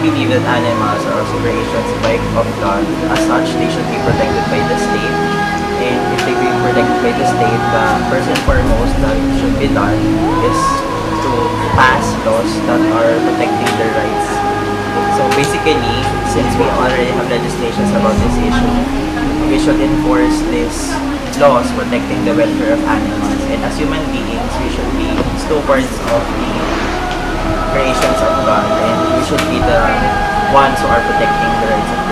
believe that animals are also creations by of God. As such, they should be protected by the state. And if they be protected by the state, the first and foremost that should be done is to pass laws that are protecting their rights. So basically, since we already have legislations about this issue, we should enforce these laws protecting the welfare of animals. And as human beings, we should be stewards of the creations of God should be the ones who are protecting the rights